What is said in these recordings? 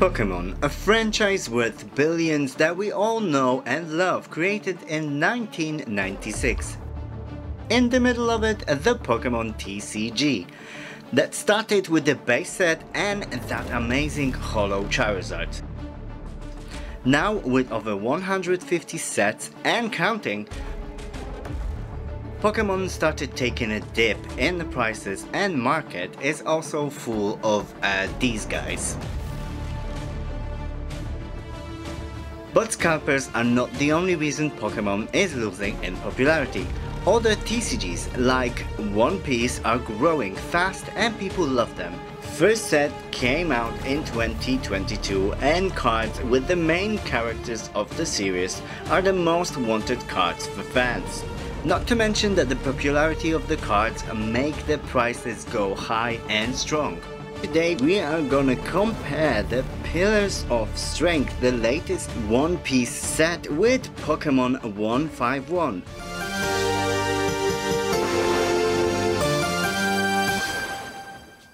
Pokemon, a franchise worth billions that we all know and love, created in 1996. In the middle of it, the Pokemon TCG, that started with the base set and that amazing Holo Charizard. Now, with over 150 sets and counting, Pokemon started taking a dip in the prices and market is also full of uh, these guys. But scalpers are not the only reason Pokemon is losing in popularity. Other TCGs like One Piece are growing fast and people love them. First set came out in 2022 and cards with the main characters of the series are the most wanted cards for fans. Not to mention that the popularity of the cards make the prices go high and strong. Today we are gonna compare the Pillars of Strength, the latest One Piece set with Pokemon 151.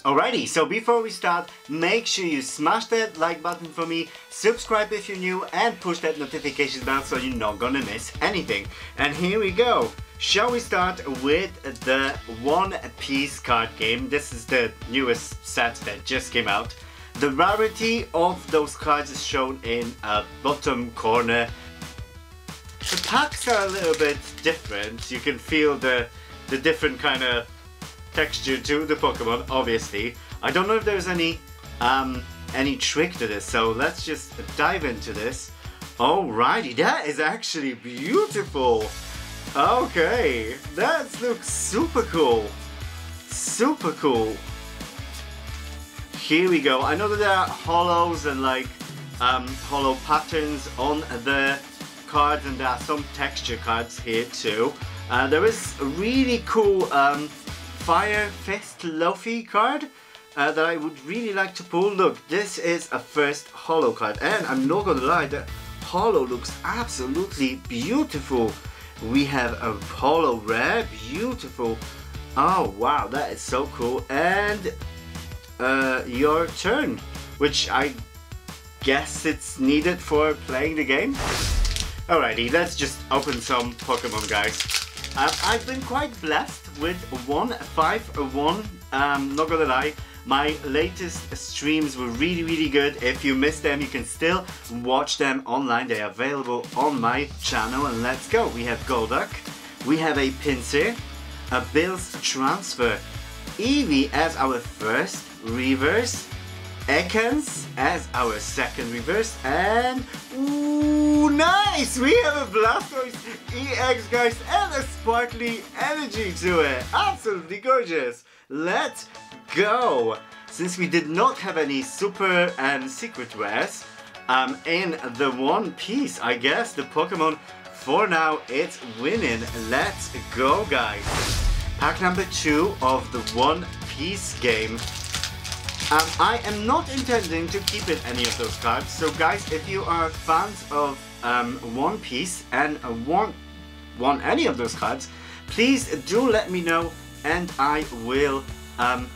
Alrighty, so before we start, make sure you smash that like button for me, subscribe if you're new, and push that notification bell so you're not gonna miss anything. And here we go. Shall we start with the One Piece card game? This is the newest set that just came out. The rarity of those cards is shown in a bottom corner. The packs are a little bit different. You can feel the, the different kind of texture to the Pokemon, obviously. I don't know if there's any um, any trick to this, so let's just dive into this. Alrighty, that is actually beautiful. Okay, that looks super cool. Super cool. Here we go. I know that there are hollows and like um, holo patterns on the cards and there are some texture cards here too. Uh, there is a really cool um, Fire Fist Luffy card uh, that I would really like to pull. Look, this is a first hollow card and I'm not gonna lie, the hollow looks absolutely beautiful. We have a holo rare, beautiful. Oh wow, that is so cool. And uh, your turn, which I guess it's needed for playing the game. Alrighty, let's just open some Pokemon guys. Um, I've been quite blessed with 151, um, not gonna lie. My latest streams were really, really good. If you missed them, you can still watch them online. They are available on my channel. And let's go. We have Golduck, we have a Pinsir, a Bill's Transfer, Eevee as our first reverse, Ekans as our second reverse, and ooh, nice! We have a Blastoise EX, guys, and a sparkly energy to it. Absolutely gorgeous. Let's go! Since we did not have any super and secret rares um, in the One Piece, I guess the Pokemon for now it's winning. Let's go, guys. Pack number two of the One Piece game. Um, I am not intending to keep in any of those cards, so guys, if you are fans of um, One Piece and want, want any of those cards, please do let me know and I will um,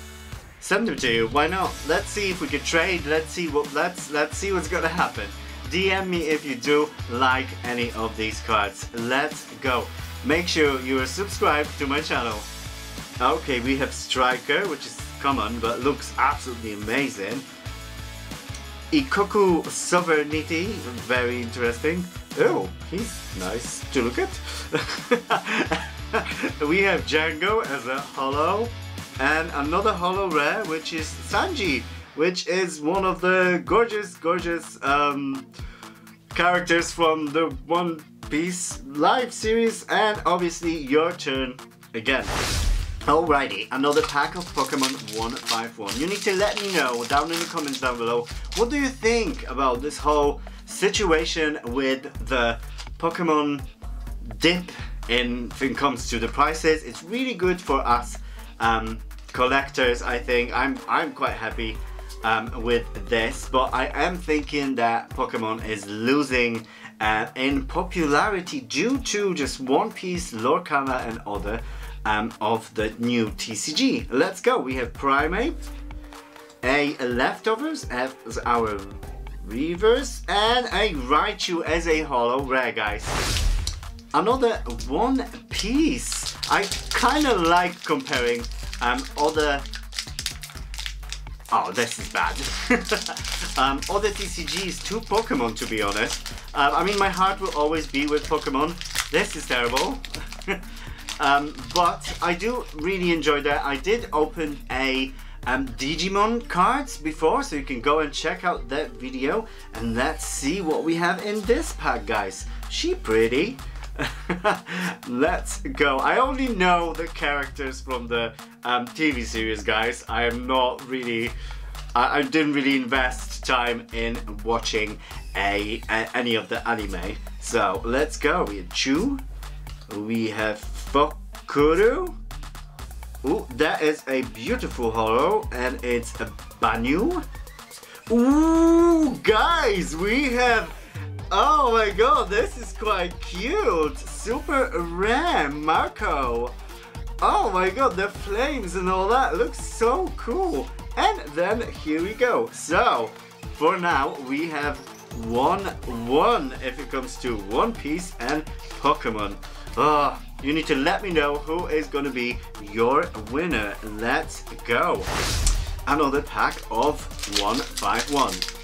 send them to you. Why not? Let's see if we can trade. Let's see what. Let's let's see what's gonna happen. DM me if you do like any of these cards. Let's go. Make sure you are subscribed to my channel. Okay, we have Striker, which is common but looks absolutely amazing. Ikoku Sovereignty, very interesting. Oh, he's nice to look at. we have Jango as a holo and another holo rare which is Sanji which is one of the gorgeous gorgeous um, characters from the One Piece live series and obviously your turn again. Alrighty, another pack of Pokemon 151. You need to let me know down in the comments down below, what do you think about this whole situation with the Pokemon dip in when it comes to the prices. It's really good for us um, collectors, I think. I'm, I'm quite happy um, with this, but I am thinking that Pokemon is losing uh, in popularity due to just One Piece, Lorcana and other um, of the new TCG. Let's go. We have Primeape, a Leftovers as our Reverse and a Raichu as a hollow rare guys. Another one piece. I kind of like comparing um, other Oh, this is bad. um, other TCGs to Pokemon, to be honest. Um, I mean, my heart will always be with Pokemon. This is terrible. um, but I do really enjoy that. I did open a um, Digimon cards before, so you can go and check out that video. And let's see what we have in this pack, guys. She pretty. Let's go. I only know the characters from the um, TV series, guys. I am not really... I, I, didn't really invest time in watching a, a, any of the anime. So, let's go. We have Chew. We have Fukurou. Ooh, that is a beautiful holo, and it's a Banyu. Ooh, guys, we have Oh my god, this is quite cute! Super rare, Marco! Oh my god, the flames and all that looks so cool! And then here we go. So, for now, we have 1-1 if it comes to One Piece and Pokemon. Oh, you need to let me know who is going to be your winner. Let's go! Another pack of 151.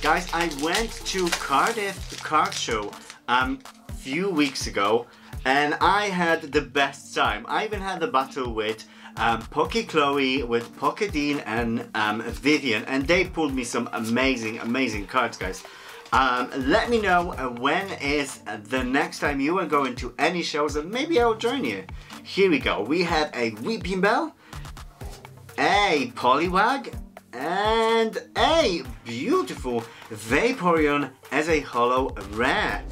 Guys, I went to Cardiff Card Show um, a few weeks ago and I had the best time. I even had the battle with um, Pocky Chloe, with Pocky Dean and um, Vivian and they pulled me some amazing, amazing cards, guys. Um, let me know uh, when is the next time you are going to any shows and maybe I'll join you. Here we go. We have a Weepinbell, a Poliwag, and a beautiful Vaporeon as a hollow rare.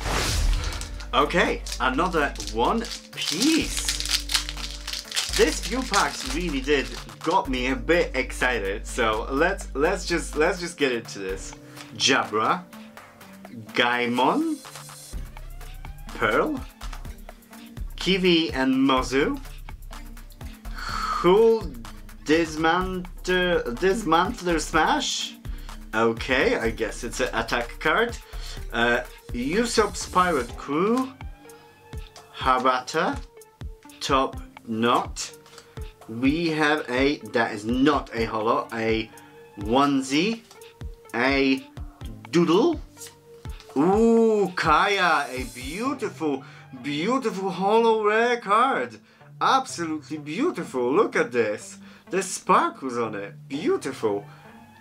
Okay, another one piece. This few packs really did got me a bit excited. So let's let's just let's just get into this. Jabra, Gaimon, Pearl, Kiwi and Mozu, Cool Dismantle, Dismantler Smash. Okay, I guess it's an attack card. Uh, Usopp's Pirate Crew. Harata. Top Knot. We have a, that is not a holo, a onesie. A doodle. Ooh, Kaya, a beautiful, beautiful holo rare card. Absolutely beautiful, look at this. The sparkles on it. Beautiful.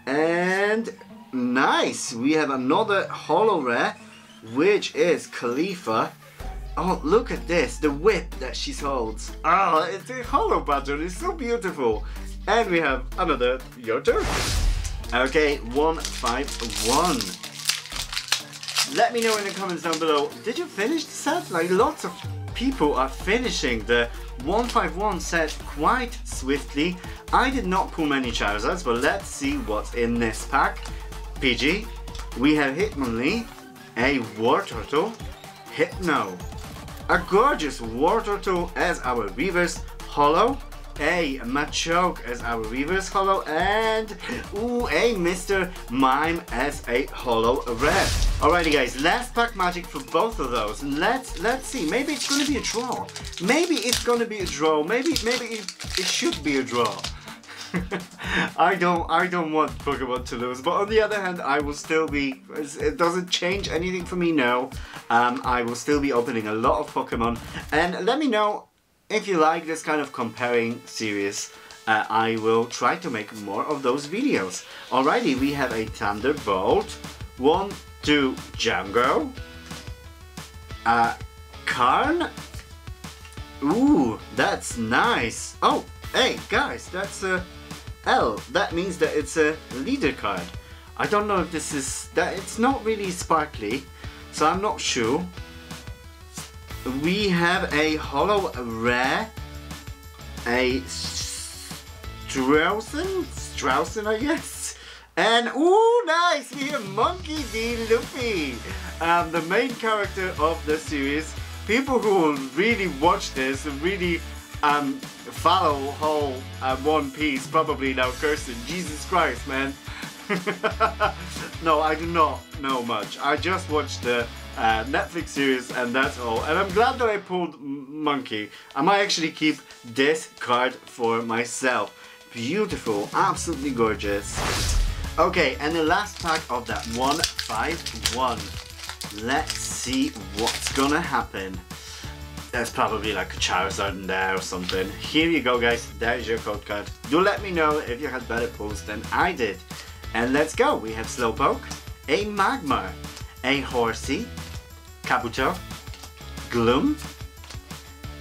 And nice. We have another holo rare, which is Kalifa. Oh, look at this. The whip that she holds. Oh, it's a hollow pattern. It's so beautiful. And we have another your. Okay, 151. Let me know in the comments down below, did you finish the set? Like lots of people are finishing the 151 set quite swiftly. I did not pull many Charizards, but let's see what's in this pack. PG, we have Hitmonlee, a Wartortle, Hypno, a gorgeous Wartortle as our reverse holo, a Machoke as our reverse hollow and ooh, a Mr. Mime as a hollow rare. Alrighty guys, last pack magic for both of those. Let's let's see. Maybe it's gonna be a draw. Maybe it's gonna be a draw. Maybe maybe it, it should be a draw. I don't I don't want Pokemon to lose, but on the other hand, I will still be. It doesn't change anything for me now. Um, I will still be opening a lot of Pokemon, and let me know if you like this kind of comparing series, uh, I will try to make more of those videos. Alrighty, we have a Thunderbolt, one, two, Jango, uh, Karn, ooh, that's nice. Oh, hey guys, that's a L. That means that it's a leader card. I don't know if this is, that it's not really sparkly, so I'm not sure we have a hollow rare, a Straussen, Straussen I guess, and ooh nice, we have Monkey D. Luffy, um, the main character of the series. People who really watch this and really um, follow whole uh, One Piece probably now cursing, Jesus Christ man. no, I do not know much. I just watched the uh, Netflix series and that's all. And I'm glad that I pulled Monkey. I might actually keep this card for myself. Beautiful, absolutely gorgeous. Okay, and the last pack of that 151. Let's see what's gonna happen. There's probably like a Charizard in there or something. Here you go guys, there's your code card. Do let me know if you had better pulls than I did. And let's go, we have Slowpoke, a Magmar, a Horsea, Kabuto, Gloom,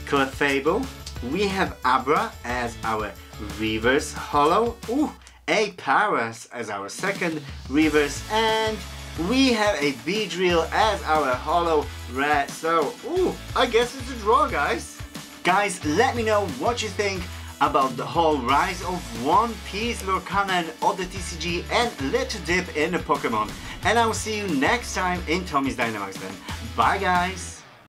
Clefable, we have Abra as our reverse hollow. ooh, a Paras as our second reverse, and we have a Beedrill as our hollow red. So, ooh, I guess it's a draw, guys. Guys, let me know what you think about the whole rise of One Piece, Lorcana and other TCG and Little Dip in the Pokemon. And I will see you next time in Tommy's Dynamax Den. Bye guys!